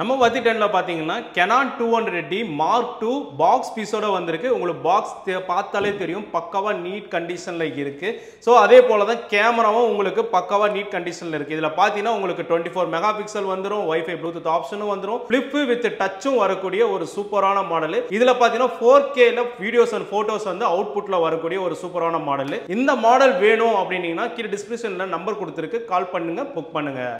நம்ம வத்தி டெனில் பார்த்தீங்கன்னா Canon two hundred D mark two box பீஸோட வந்திருக்கு. உங்களுக்கு பாக்ஸ் பார்த்தாலே தெரியும். பக்காவாக நீட் கண்டிஷனில் இருக்குது ஸோ அதே போல தான் கேமராவும் உங்களுக்கு பக்காவாக நீட் கண்டிஷனில் இருக்குது இதில் பார்த்தீங்கன்னா உங்களுக்கு டுவெண்ட்டி ஃபோர் மெகா பிக்சல் வந்துடும் ஒய்ஃபை ப்ளூடூத் ஆப்ஷனும் வந்துடும் ஃப்ளிப்பு வித் டச்சும் வரக்கூடிய ஒரு சூப்பரான மாடல் இதில் பார்த்தீங்கன்னா ஃபோர் கேல வீடியோஸ் அண்ட் ஃபோட்டோஸ் வந்து அவுட்புட்டில் வரக்கூடிய ஒரு சூப்பரான மாடல் இந்த மாடல் வேணும் அப்படின்னீங்கன்னா கீழே டிஸ்கிரிப்ஷனில் நம்பர் கொடுத்துருக்கு. கால் பண்ணுங்கள் புக் பண்ணுங்கள்